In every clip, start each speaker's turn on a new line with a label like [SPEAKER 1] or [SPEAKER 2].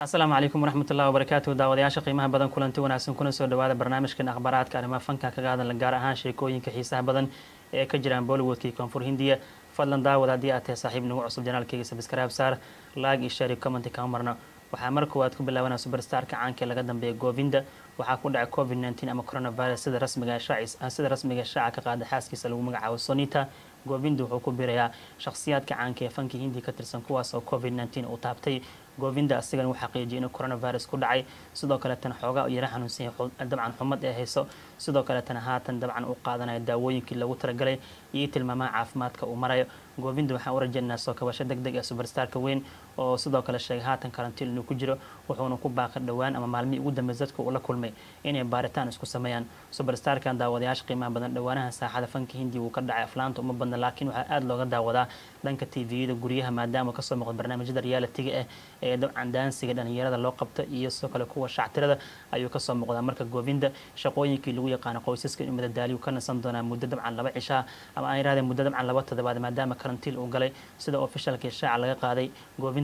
[SPEAKER 1] asalaamu calaykum waraxmatullahi wabarakaatu daawadayaasha qiimaha badan kulanti wanaagsan kuna soo dhawaada barnaamijkan akhbaaraadka arrimaha fanka kaga hadla gaar ahaan sheekooyinka xiisaha badan ee ka jiraan bollywoodka iyo koonfur hindiya. Fadlan daawad haddii aad tahay saaxiib nagu cusub janaalkeyga sabscribe saar laag iyo share iyo commenti kama marno. Waxaa mar koowaad ku bilaabanaa superstarka caanka ee laga dambeeya govinda. Waxaa ku dhacay covid 19 ama coronavirus sida rasmiga shaacis sida rasmiga shaaca ka qaada xaaskiisa lagu magacaabo sonita. Govinda wuxuu ku birayaa shakhsiyaadka caanka ee fanka hindiya ka tirsan kuwaas oo covid 19 uu taabtay govinda asigan uu xaqiijiyay inuu coronavirus ku dhacay. Sidoo kaleetana xoogaa yara xanuunsan dabcan xumad ee hayso. Sidoo kaleetana haatan dabcan u qaadanayo daawooyinkii lagu talagalay iyo tilmaamaha caafimaadka uu marayo. Govinda waxaan u rajeynaa soo kabasho deg deg ee superstarka weyn oo sidoo kale sheegay haatan karantiin inuu ku jiro wuxuuna ku baaqay dhowaan ama maalmihii ugu dambeys dadka uu la kulmay inay baaritaan isku sameeyaan. Superstarkan daawadayaasha qiimaha badan dhowaanaha saaxada fanka hindiya wuu ka dhacay aflaanta uma badna laakiin waxaa aada looga daawadaa dhanka tviyada guryaha maadaama ka soo muuqda barnaamijyada realitiga ah ee dabcan daansiga dhalinyarada loo qabta iyo sidoo kale kuwa shactirada ayuu ka soo muuqdaa marka govinda shaqooyinkii lagu yaqaano qoysaska inuu madadaaliyu ka nasan doonaa muddo dabcan laba cishaa ama aan yirahdeen muddo dabcan laba toddobaad maadaama karantiil uu galay sida ofishalkii shaaca laga qaaday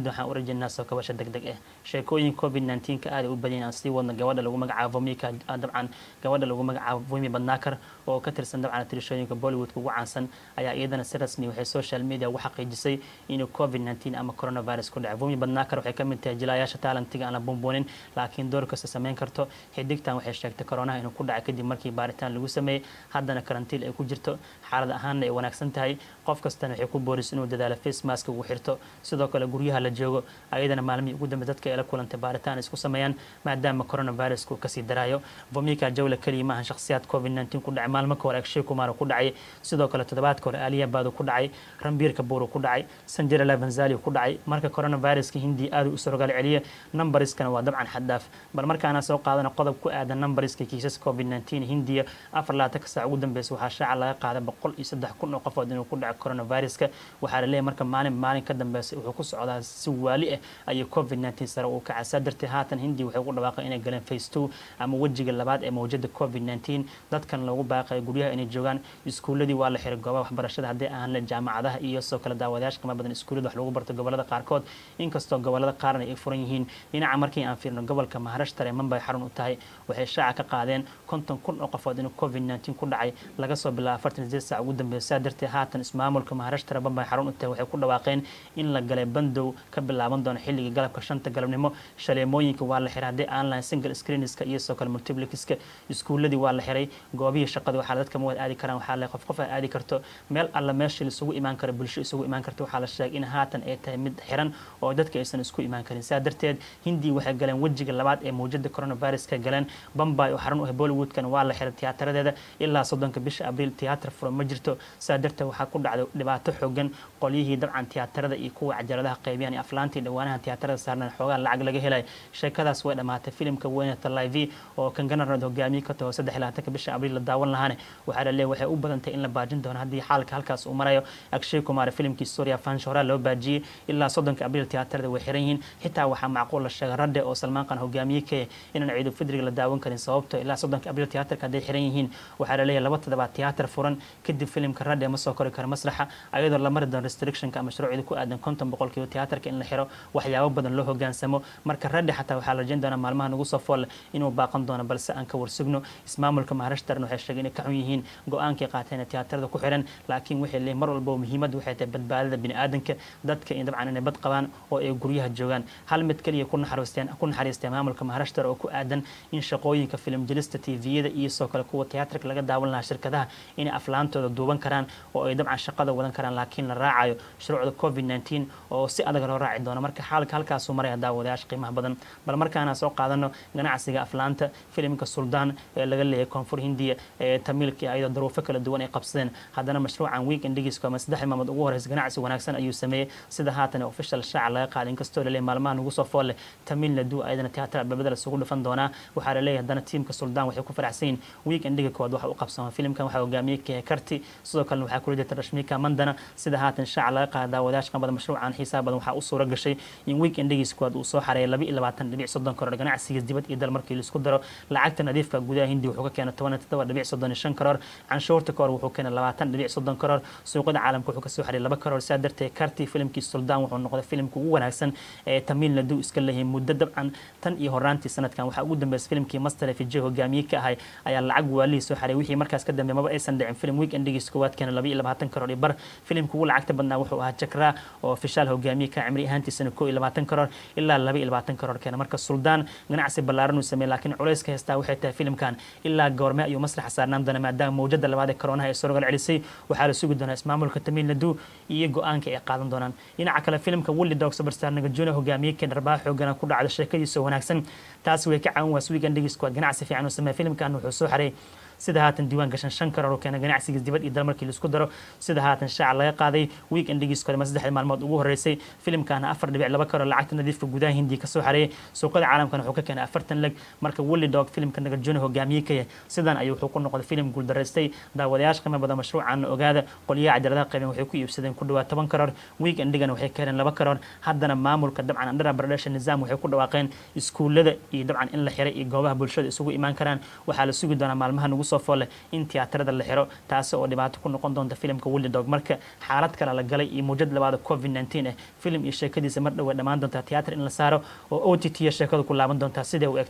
[SPEAKER 1] govinda waxaan u rajeynaa soo kabasho deg deg ah sheekooyin covid 19 ka aada u badiyeen aan sii wadno gabadha lagu magacaabo vomika dabcan gabadha lagu magacaabo vomi badnaakar oo ka tirsan dabcan tirishooyinka bollywoodka ugu caansan. Ayaa iyadana si rasmi waxay social media ugu xaqiijisay inuu covid 19 ama coronavirus ku dhacay vomi badnaakar waxay ka mid tahay jilayaasha taalentiga aan la buunbuunin laakiin door kasta samayn karto xidigtan waxay sheegtay koronaha inuu ku dhacay kadib markii baaritaan lagu sameeyey haddana karantiil ay ku jirto. Xaalad ahaanna ay wanaagsan tahay qof kastana waxay ku booris inuu dadaalo face mask ugu xirto. Sidoo kale guryaha la joogo ayadana maalmihii ugu dambe dadka ay la kulantay baaritaan isku sameeyaan maadaama coronavirusku ka sii daraayo. Vomika jawla keliya maahan shakhsiyaad covid 19 ku dhacay maalmo ka hore akshay kumar ku dhacay. Sidoo kale toddobaadka hore aliya ku dhacay rambiir kabuur ku dhacay sanjira lavanzali ku dhacay. Marka coronaviruska hindiya aada u sorogal celiya numbariskana waa dabcan xaddaaf bal markaana soo qaadana qodob ku aadan numbariska kiisas covid 19 hindiya afar laatanka saac ugu dambeysa waxaa shaaca laga qaaday boqol iyo saddex kun oo qofood inuu ku dhaco coronaviruska. Waxaa la leeyahay marka maalin maalin ka dambeysay wuxuu ku socdaa si waali ah ayuu covid 19 sare uu kacay. Saa darteed haatan hindiya waxay ugu dhawaaqay inay galeen face two ama wejiga labaad ee mawjada covid 19 dadkan loogu baaqayo guryaha inay joogaan iskuuladii waa la xiray goobaha waxbarashada haddii aan le jaamacadaha iyo sidoo kale daawadayaasha qima badan iskuullada wax lagu barto gobollada qaarkood. Inkastoo gobollada qaarna ay furan yihiin dhinaca markii aan fiirno gobolka maharashtar ee mambay xarun u tahay waxay shaaca ka qaadeen konton kun oo qofood inuu covid 19 ku dhacay. Laga soo bilaabo afartan sideed saac ugu dambeeya saa darteed haatan ismaamulka maharashtar mambay xarun u tahay waxay ku dhawaaqeen in la galay bandow ka bilaaban doono xilliga galabka shanta galabnimo. Shaleemooyinka waa la xiray haddii online single screenska iyo sidoo kale multiplixiska iskuuladii waa la xiray goobihii shaqada waxaa dadka ma wada aadi karaan waxaa le qof qof ay aadi karto. Meel alla meeshii isugu imaan karo bulsho isugu imaan karto waxaa la sheegay in haatan ay tahay mid xiran oo dadka aysan isku imaan karin. Saa darteed hindiya waxay galeen wejiga labaad ee mawjada coronaviruska galeen. Bombay oo xarun u ah bollywoodkana waa la xiray tiyaataradeeda ilaa soddonka bisha abriil tiyaatar furan ma jirto. Saa darteed waxaa ku dhacday dhibaato xoogan qolyihii dabcan tiyaatarada iyo kuwa cajaladaha qaybiyaan iyo aflaantii dhowaanaha tiyaatarada saarnan xoogaa lacag laga helay. Sheekadaas way dhammaatay filimka weyne taliv oo kanganarad hogaamiye ka taho saddex labaatanka bisha abriil la daawan lahaane. Waxaa la waxay u badantay in la baajin doono haddii xaalka halkaas uu marayo. Akshay kumar filimkii suuriya horaa loo baajiyey ilaa soddonka abriil tiyaatarada way xiran yihiin. Xitaa waxaa macquul la sheegay radhe oo salmaan qan hogaamiye ka inaan ciidu fidriga la daawan karin sababto ilaa soddonka abriil tiyaatarka hadday xiran yihiin. Waxaa la laba toddobaad tiyaatar furan kadib filimka radhe ma soo kori karo masraxa ayadoo la mari doono restrictionka ama ku aadan konton boqolkiiba tiyaatarka in la xiro waxyaabo badan loo hogaansamo. Marka radhe xataa waxaa la rajayn doonaa maalmaha nagu soo foolle inuu baaqan doono balse aan ka warsugno ismaamulka maharashtarna waxay sheegeen inay ka xun yihiin go'aankay qaateen tiyaatarada ku xiran laakiin waxay leeyihiin mar walba muhiimadda waxay tahay badbaadada biniaadanka dadka in dabcan inay bad qabaan oo ay guryaha joogaan. Hal mid keliya ku naxariisteen ku naxariistay maamulka maharashtar oo ku aadan in shaqooyinka filim jelista tviyada iyo sidoo kale kuwa tiyaatarka laga daawan lahaa shirkadaha inay aflaantooda duuban karaan oo ay dabcan shaqada wadan karaan laakiin la raacayo shuruucda covid 19 oo si adag loo raaci doono. Marka xaalka halkaasuu maraya daawadayaasha qiimaha badan. Bal markaana soo qaadano ganacsiga aflaanta filimka suldaan ee laga leeyahay koonfur hindiya ee tamiilka ayadoo daruufo kala duwan ay qabsadeen. Haddana mashruucan weekend dhigiiska ama saddex maalmood ugu horeysa ganacsi wanaagsan ayuu sameeyey. Sida haatan official shaaca laga qaaday inkastoo la leeyahay maalmaha ugu soo fool leh tamiilna ayadana tiyaatar albabada lasugu dhufan doonaa. Waxaa la leeyahay haddana tiimka suldaan waxay ku faraxsan yihiin weekend dhiga koowaad waxa u qabsama filimkan waxaa hogaamiyey kahe karti sidoo kalena waxaa kula jirta rashmi monica mandana sida haatan shaaca laga qaada daawadayaasha qanbada mashruucan xiisaha badan waxaa u suura gashay in weekendigiis kuwaad uu soo xareeyay laba labaatan dhibic soddon karoor. Ganacsigiis dibad iyo dal markii la isku daro lacagta nadiifka gudaha hindi wuxuu ka keenay toban iyo dhibic soddon shan karoor. Canshuurta kahor wuxuu keenay labaatan dhibic soddon karoor. Suuqyada caalamka wuxuu ka soo xareeyay laba karoor. Sidaa darteed kartii filimkii suldaan wuxuu noqday filimka ugu wanaagsan ee tamiil nadu. Iska leeyahay muddo dabcan tan iyo horaantii sanadkan. Waxaa ugu dambeysay filimkii master fije hogaamiye ka ahay ayaa lacag waalihii soo xareeyay. Wixii markaas ka dambeey maba aysan dhicin. Filim weekendigiis koowaad keenay laba labaatan karoor iyo bar. Filimka ugu lacagta badnaa wuxuu ahaa jakra oo ofishaal hogaamiye ka cimri ahaantiisana koo iyo labaatan karoor ilaa laba iyo labaatan karoor keena. Marka suldaan ganacsi ballaaran uu sameeyey laakiin culayska heystaa waxay tahay filimkan. Ilaa goorme ayuu maslaxa saarnaan doona maadaama mawjada labaad ee koroonaha ay sorogal celisay waxaa la sugi doonaa ismaamulka tamiil nadu iyo go'aanka ay qaadan doonaan. Dhinaca kale filimka willi dog superstar nagajuna hogaamiye keen arbaa xoogana ku dhacda sheekadiisa wanaagsan taas way ka caawin waas weekendigiis kuwaad ganacsi fiican uu sameeya filimkan wuxuu soo xareeyay sida haatan diiwaan gashan shan karoor oo keena ganacsigiis dibad iyo dal markii la isku daro. Sida haatan shaaca laga qaaday weekendigiis kole ma saddexda maalmood ugu horeysay filimkaana afar dhibic laba karoor lacagta nadiifka gudaha hindiya ka soo xareeyay suuqada caalamkana wuxuu ka keenay afartan leg marka willi dog filimka nagajuna hogaamiye ka yahay. Sidan ayuu wuxuu ku noqday filim guuldaraystay daawadayaasha qiimo badan mashruucan ogaada. Qolyaha cajaladaha qaybeen waxay ku iibsadeen ku dhawaad toban karoor weekendigana waxay ka heleen laba karoor haddana maamulka dabcan andhara baradhasha nizaam waxay ku dhawaaqeen iskuullada iyo dabcan in la xiray iyo goobaha bulshada isugu imaan karaan. Waxaa la sugi doonaa maalmaha nagu soo foole in tiyaatarada la xiro taasi oo dhibaato ku noqon doonta filimka willi dog. Marka xaalad kale la galay iyo muujad labaada covid nteen ah filim iyo sheekadiisa mar dhow way dhammaan doontaa tiyaatar in la saaro oo o t t sheekadu ku laaban doontaa siday u eg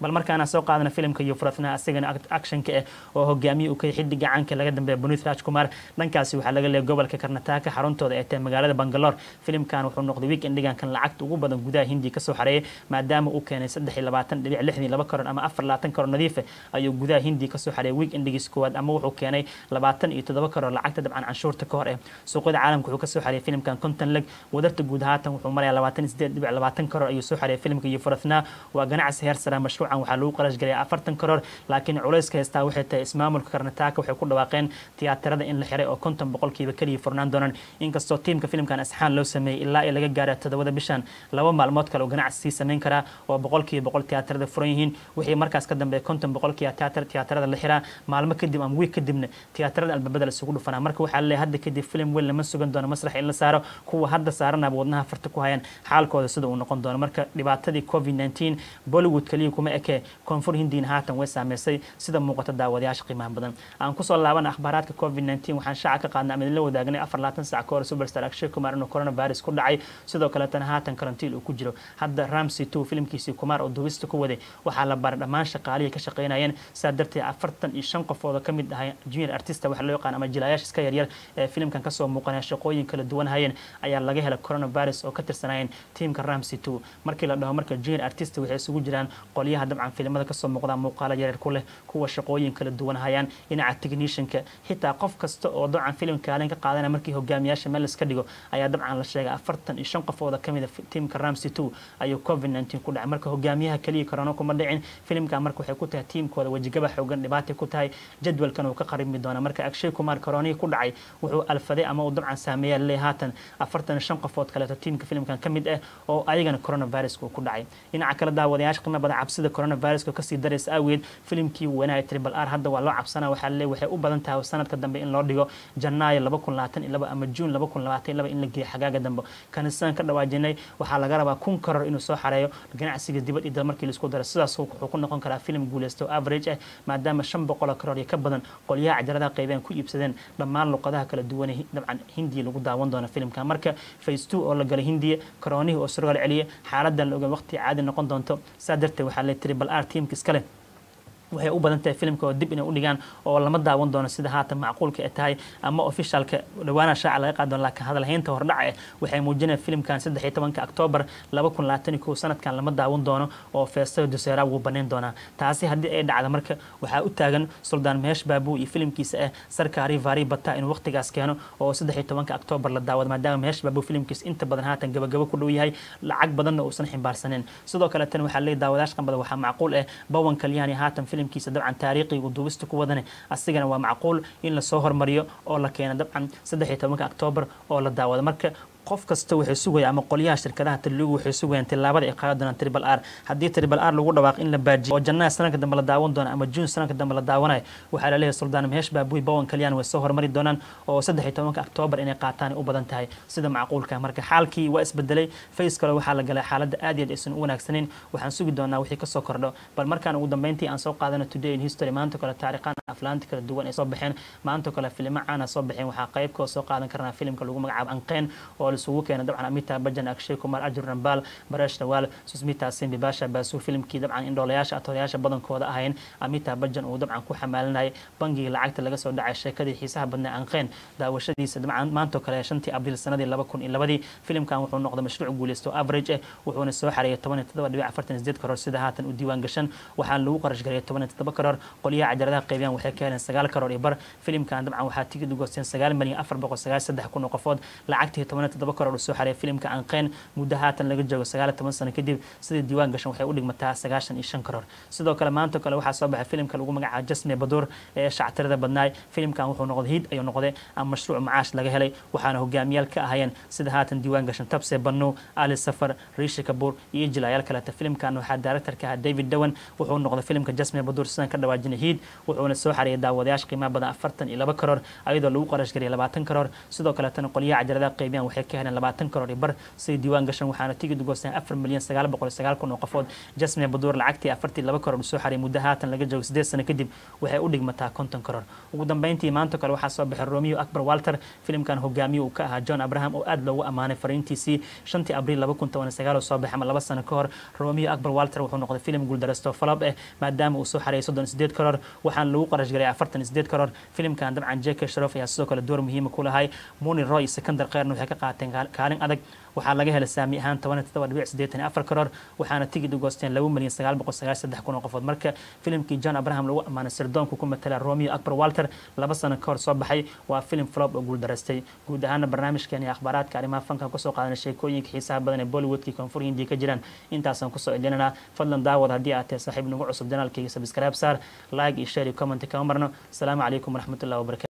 [SPEAKER 1] bal markaana soo qaadana filimka iyo furatnaha asagana actionka ah oo hogaamiye uu kay xiddiga caanka laga dambeeya bunith rajkumar. Dhankaasi waxaa laga leeyay gobolka karnataka xaruntooda ee tahay magaalada bangalore. Filimkan wuxuu noqday weekendigan kan lacagta ugu badan gudaha hindiya ka soo xareeyay maadaama uu keenay saddex karoor ama labaatan karoor nadiifa ayuu gudaha hindiya ka soo xareeyay weekendigiis koowaad ama wuxuu keenay karoor lacagta dabcan canshuurta ka hor eh. Suuqyada caalamka wuxuu ka soo xareeyay filimkan konton leg wadarta guud haatan wuxuu labaatan karoor ayuu soo xareeyay filimka iyo furathnaa waa ganacsi heer sara mashruucan waxaa lagu qarash galaya afartan karoor laakiin culayska heystaa waxay tahay ismaamulka karnataka waxay ku dhawaaqeen tiyaatarada in la xiray oo konton boqolkiiba keliya furnaan doonaan inkastoo tiimka filimkan asxaan loo sameeyey ilaa ay laga gaara toddobada bishan laba maalmood kale oo ganacsi sii sameyn karaa oo boqolkiiba boqol tiyaatarada furan yihiin. Wixii markaas ka dambeeya konton boqolkiiba tiyaatar tiyaatarada la xiraa. Maalmo kadib ama wiig kadibna tiyaatarada albaabada la isugu dhufanaa. Marka waxaa la leeyahay hadda kadib filim weyn lama sugan doono masrax in la saaro kuwa hadda saaranaba wadnaha farta ku hayaan. Xaalkooda sida uu noqon doono. Marka dhibaatadii covid nteen bollywood kaliya kuma eke koonfur hindiina haatan way saameysay. Sida muuqata daawadayaasha qiimaha badan. Aan ku soo laabana akhbaaraadka covid nteen waxaan shaaca ka qaadnay ama wadaagnay afar labaatan sac ka hor superstar akshay kumar inuu coronavirus ku dhacay. Sidoo kaletana haatan karantiil uu ku jiro. Hadda ramsey two filimkiisii kumar oo duubista ku waday. Waxaa la baray dhammaan shaqaalihii ka shaqaynayeen. Saa darteed afartan iyo shan qofood oo ka mid ahay junior artista waxa loo yaqaan ama jilaayaasha iska yaryar ee filimkan ka soo muuqanaya shaqooyin kala duwan hayeen ayaa laga helay coronavirus oo ka tirsanayeen tiimka ramsey two. Markii la dhaho marka junior artist waxay isugu jiraan qolyaha dabcan filimada ka soo muuqda muuqaalo yaryar ku leh kuwa shaqooyin kala duwan hayaan. Dhinaca technicianka xitaa qof kasta oo dabcan filim kaalin ka qaadana markii hogaamiyaasha meel iska dhigo ayaa dabcan la sheegay afartan iyo shan qofooda ka mid a tiimka ramsey two. Ayuu covid nteen ku dhacay. Marka hogaamiyaha kaliya corona kuma dhicin. Filimkan marka waxay ku tahay tiimkooda wejigaba xoogan dhibaatay ku tahay jadwalkan uu ka qarimi doona marka akshay kumar coronihii ku dhacay wuxuu alfaday ama uu dabcan saameeyaa leey haatan afartan shan qofood kaleeto tiimka filimkan ka mid ah oo ayagana coronaviruska ku dhacay. Dhinaca kale daawadayaasha qiimo badan cabsida coronaviruska ka sii daraysa awgeed filimkii wanaaya triple r hadda waa loo cabsanaa. Waxaa leey waxay u badan tahay sanadka dambe in loo dhigo janaayo laba kun labaatan iyo ama juun laba kun labaatan iyo in la geeyo xagaaga dambe. Kanisaan ka dhawaajinay waxaa laga rabaa kun karoor inuu soo xareeyo ganacsiga dibad iyo dal markii la isku daro sidaas wuxuu ku noqon karaa filim guuleysto average ah maadaama shan boqoloo karoor iyo ka badan qolyaha cajaladaha qaybeen ku iibsadeen dhammaan luqadaha kala duwan dabcan hindiya lagu daawan doono filimka. Marka face two oo la galay hindiya karoonihii oo surgal celiya xaaladan la ogaan waqti caadi noqon doonto. Saa darteed waxaa le triple r tiimka iskale waxay u badan tahay filimka oo dib inay u dhigaan oo lama daawan doono sida haatan macquulka ay tahay ama officialka dhawaana shaaca laga qaadi doono. Laakiin hadalhaynta hordhaca eh waxay muujinaya filimkan saddex iyo tobanka octoobar laba kun labaatan iyo kow sanadkan lama daawan doono oo feestada duseera wuu banayn doonaa. Taasi haddii ay dhacda marka waxaa u taagan suldaan meesh baabuu iyo filimkiisa ah sarkaari vari bata inuu waqtigaas keeno oo saddex iyo tobanka octoobar la daawado maadaama meesh baabuu filimkiisa inta badan haatan gabagabo ku dhow yahay lacag badanna uusan ximbaarsanin. Sidoo kale tan waxaa leeyahy daawadayash qanbada waxaa macquul ah bawan kalyaani haatan filimkiisa dabcan taariikhiga duubista ku wadane asigana waa macquul in la soo hormariyo oo la keeno dabcan saddex iyo tobanka octoobar oo la daawado. Marka qof kasta waxay sugaya ama qolyaha shirkadaha taligu waxay sugayaan tilaabada ay qaadi doonaan tribal r. Haddii tribal r lagu dhawaaq in la baajiyo oo jannaha sanadka dambe la daawan doono ama juun sanadka dambe la daawanayo waxaa la suldaan mehesh baabuy bowen kalyan way soo hormari doonaan oo saddex iyo tobanka oktoobar inay qaataan u badan tahay sida macquulka. Marka xaalkii waa isbedelay face kale waxaa la galay xaaladda aad iyo aad aysan u wanaagsanin waxaan sugi doonaa wixii ka soo kordho bal markaan ugu dambeyntii aan soo qaadano today in history maanta kale taariikhan aflaanta kala duwan ay soo baxeen maanta kale filimo caana soo baxeen waxaa qaybkoo soo qaadan karnaa filimka lagu magacaabo anqeen oo laisugu keenay dabcan amita bajan akshay kumar ajur rambal baresh nawaal susmita simbi basha baasuu filimkii dabcan indhoolayaasha atoorayaasha badankooda ahayn. Amita bajan uu dabcan ku xamaalinayay bangigii lacagta laga soo dhacay sheekadii xiisaha badnaa anqeen daawashadiisa dabcan maantoo kale shantii abriil sanadii laba kun iyo labadii filimkan wuxuu noqday mashruuc guuleysto average ah wuxuuna soo xareeyay toban iyo toddoba dhibic afartan sideed karoor sida haatan u diiwaan waxaana lagu qarash gareeyay toban iyo toddoba karoor. Qolyaha cajaladaha qaybiyaan waxay ka heleen sagaal karoor iyo bar. Filimkan dabcan waxaa tigid u sagaal milyan afar boqol sagaal saddex kun oo qofood. Lacagtii toban iyo toddoba karoor uu soo xareeyay filimka anqeen muddo haatan laga joogo sagaal toban sano kadib sidii diiwaan gashan waxay u dhigmataa sagaashan iyo shan karoor. Sidoo kale maanta kale waxaa soo baxay filimka lagu magacaabo jasne badur ee shactirada badnaay. Filimkan wuxuu noqday hiid ayuu noqday ama mashruuc macaash laga helay waxaana hogaamiyaal ka ahayeen sida haatan diiwaan gashan tabse banu ali safar riishi kabuur iyo jilayaal kaleeta filimkan waxaa directorka ahaa david dowan wuxuu noqday filimka jasme badur sidan ka dhawaajinay hiid wuxuuna soo xareeyay daawadayaasha qiimaha badan afartan iyo laba karoor ayadoo lagu qarash gariyay labaatan karoor. Sidoo kaleetana qolyaha cajaladaha qaybiyaan waxay ka heleen labaatan karoor bar. Siday diiwaan gashan waxaana tigid u goosteen afar milyan sagaal boqol sagaal kun oo qofood. Jasme badur lacagtii afartii laba karoor soo xareeyay muddo haatan laga joogo sideed sano kadib waxay u dhigmataa konton karoor. Ugu dambeyntii maanta kale waxaa soo baxay romeo akbar walter filimkan hogaamiye uu ka ahaa john abraham oo aad loogu ammaanay fariintiisii shantii abriil laba kun toban sagaal oo soo baxay ama laba sano ka hor. Romeo akbar walter wuxuu noqday filim guuldareysto falob eh maadaama uu soo xareeyay soddon sideed karoor. Waxaana lagu qarash garay afartan sideed karoor. Filimkan dabcan jeke sharof ayaa sidoo kale door muhiima ku lahay. Muni roy sekandar kheyrna waxay ka qaateen kaalin adag. Waxaa laga helay saami ahaan toban todoba dhibic siddeetan iyo afar karoor waxaana tigid goosteen laba milyan sagaal boqol sagaal saddex kun oo qofood. Marka filimkii john abraham lagu ammaanay sirdoonku ku matala romeo akbar walter laba sano ka hor soo baxay waa filim flop oo guuldaraystay guud ahaana barnaamijkeeni akhbaaraadka arrimaha fanka ku soo qaadanay sheekooyinka xiisaha badan ee bollywoodkii koonfur hindiya ka jiraan. Intaasaan ku soo celinanaa fadlan daawad haddii aad tahay saaxiib nagu cusub janaalkayga sabscribe saar like iyo share iyo comment marno. Asalaamu calaykum waraxmatullahi wabarakatu